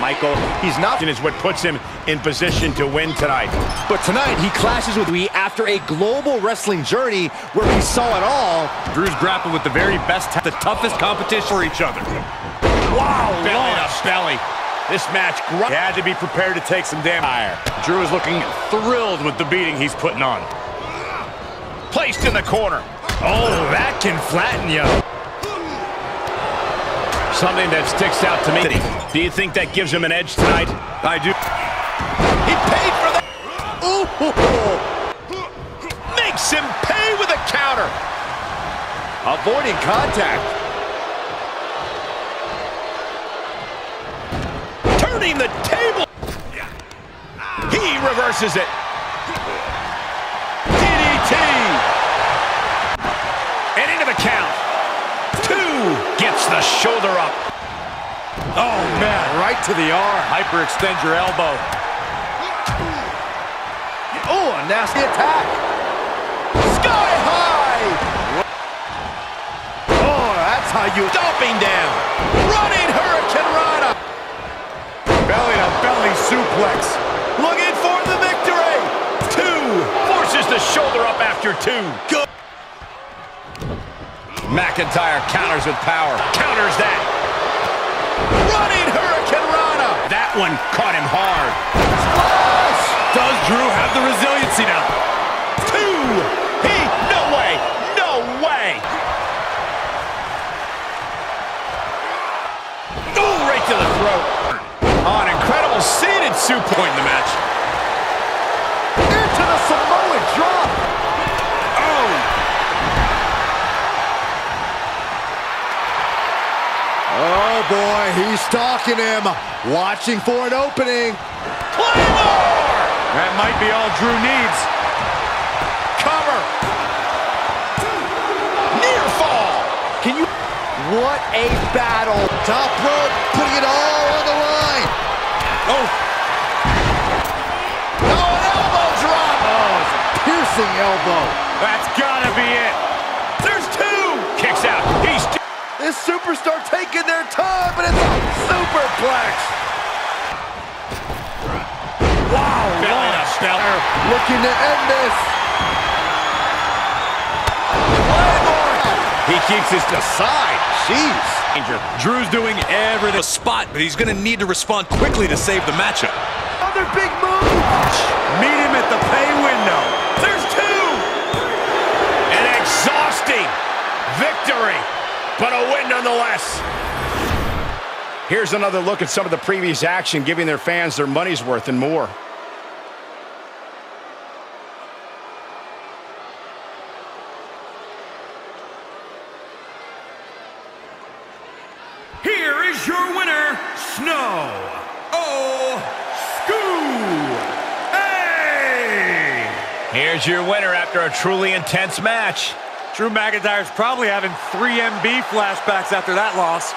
Michael. He's not is what puts him in position to win tonight. But tonight, he clashes with we after a global wrestling journey where we saw it all. Drew's grappled with the very best, the toughest competition for each other. Wow, belly to belly. This match, he had to be prepared to take some damage. Higher. Drew is looking thrilled with the beating he's putting on. Placed in the corner. Oh, that can flatten you. Something that sticks out to me. Do you think that gives him an edge tonight? I do. He paid for that. Ooh. Makes him pay with a counter. Avoiding contact. Turning the table. He reverses it. DDT. And into the count. The shoulder up. Oh, man. Right to the arm. Hyperextend your elbow. Oh, a nasty attack. Sky high. Oh, that's how you... Stomping down. Running Hurricanrana. Belly to belly suplex. Looking for the victory. Two. Forces the shoulder up after two. Good. McIntyre counters with power. Counters that. Running Hurricanrana. That one caught him hard. Splash. Does Drew have the resiliency now? Two. He. No way. No way. Oh, right to the throat. Oh, an incredible seated super point in the match. Into the Samoan drop. Oh. Oh, boy, he's stalking him. Watching for an opening. Claymore! That might be all Drew needs. Cover. Near fall. Can you... What a battle. Top rope, putting it all on the line. Oh. Oh, an elbow drop. Oh, it's a piercing elbow. That's gotta be it. This superstar taking their time, but it's a superplex. Wow. Belly to belly. Looking to end this. He keeps his side. Jeez. Danger. Drew's doing everything. A spot, but he's going to need to respond quickly to save the matchup. Another big move. But a win nonetheless. Here's another look at some of the previous action, giving their fans their money's worth and more. Here is your winner, Snow Oh, Hey! Here's your winner after a truly intense match. Drew McIntyre's probably having 3 MB flashbacks after that loss.